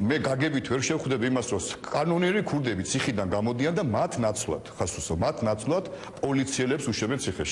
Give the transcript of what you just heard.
მე გაგებით ვერ შევხვდები იმას, რომ კანონიერი ქურდები ციხიდან გამოდიან და მათ ნაცვლად, ხას უსო, მათ ნაცვლად პოლიციელებს უშვებენ ციხეში.